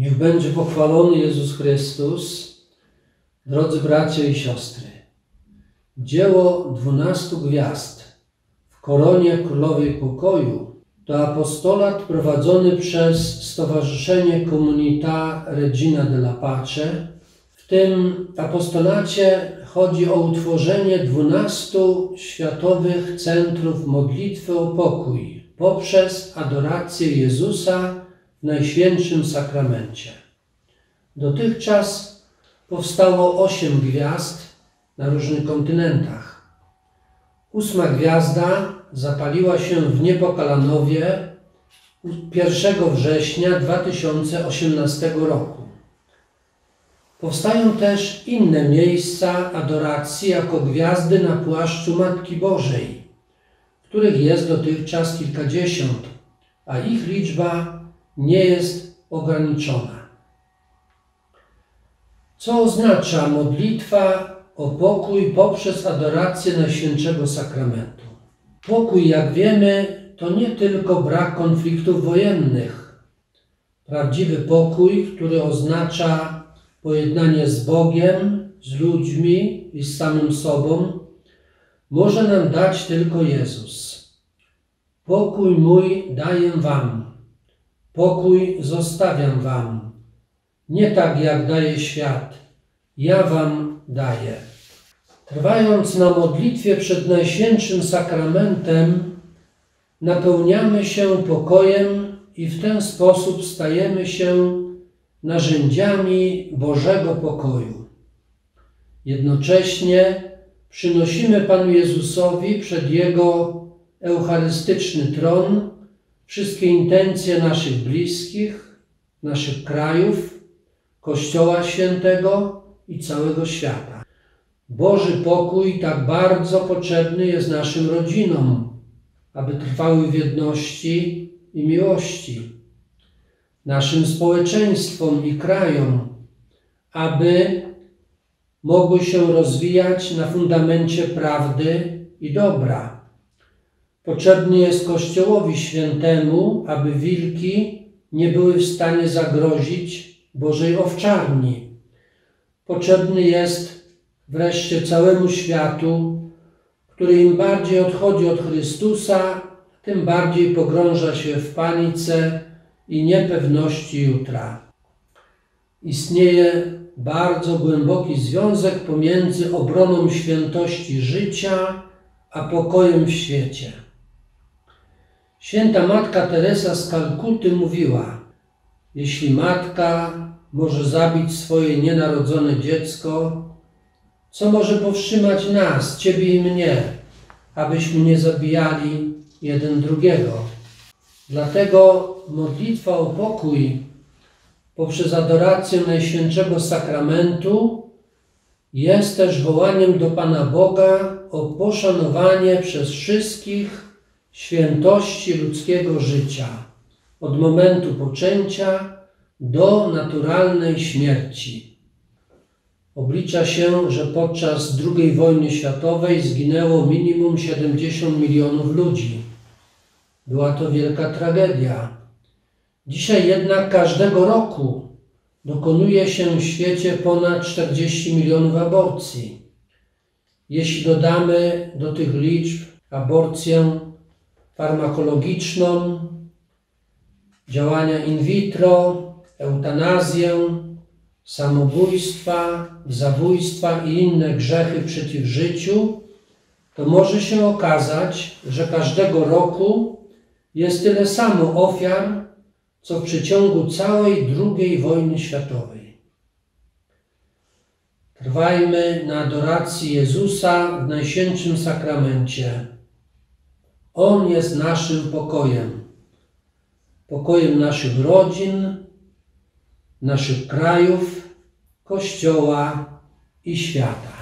Niech będzie pochwalony Jezus Chrystus, drodzy bracia i siostry. Dzieło dwunastu gwiazd w koronie Królowej Pokoju to apostolat prowadzony przez Stowarzyszenie Comunità Regina della Pace. W tym apostolacie chodzi o utworzenie dwunastu światowych centrów modlitwy o pokój poprzez adorację Jezusa w Najświętszym Sakramencie. Dotychczas powstało osiem gwiazd na różnych kontynentach. Ósma gwiazda zapaliła się w Niepokalanowie 1 września 2018 roku. Powstają też inne miejsca adoracji jako gwiazdy na płaszczu Matki Bożej, których jest dotychczas kilkadziesiąt, a ich liczba nie jest ograniczona. Co oznacza modlitwa o pokój poprzez adorację Najświętszego Sakramentu? Pokój, jak wiemy, to nie tylko brak konfliktów wojennych. Prawdziwy pokój, który oznacza pojednanie z Bogiem, z ludźmi i z samym sobą, może nam dać tylko Jezus. Pokój mój daję wam, pokój zostawiam wam. Nie tak jak daje świat, ja wam daję. Trwając na modlitwie przed Najświętszym Sakramentem, napełniamy się pokojem i w ten sposób stajemy się narzędziami Bożego pokoju. Jednocześnie przynosimy Panu Jezusowi przed Jego eucharystyczny tron wszystkie intencje naszych bliskich, naszych krajów, Kościoła Świętego i całego świata. Boży pokój tak bardzo potrzebny jest naszym rodzinom, aby trwały w jedności i miłości, naszym społeczeństwom i krajom, aby mogły się rozwijać na fundamencie prawdy i dobra. Potrzebny jest Kościołowi Świętemu, aby wilki nie były w stanie zagrozić Bożej owczarni. Potrzebny jest wreszcie całemu światu, który im bardziej odchodzi od Chrystusa, tym bardziej pogrąża się w panice i niepewności jutra. Istnieje bardzo głęboki związek pomiędzy obroną świętości życia a pokojem w świecie. Święta Matka Teresa z Kalkuty mówiła: Jeśli matka może zabić swoje nienarodzone dziecko, co może powstrzymać nas, Ciebie i mnie, abyśmy nie zabijali jeden drugiego? Dlatego modlitwa o pokój poprzez adorację Najświętszego Sakramentu jest też wołaniem do Pana Boga o poszanowanie przez wszystkich świętości ludzkiego życia, od momentu poczęcia do naturalnej śmierci. Oblicza się, że podczas II wojny światowej zginęło minimum 70 milionów ludzi. Była to wielka tragedia. Dzisiaj jednak każdego roku dokonuje się w świecie ponad 40 milionów aborcji. Jeśli dodamy do tych liczb aborcję farmakologiczną, działania in vitro, eutanazję, samobójstwa, zabójstwa i inne grzechy przeciw życiu, to może się okazać, że każdego roku jest tyle samo ofiar, co w przeciągu całej II wojny światowej. Trwajmy na adoracji Jezusa w Najświętszym Sakramencie. On jest naszym pokojem, pokojem naszych rodzin, naszych krajów, Kościoła i świata.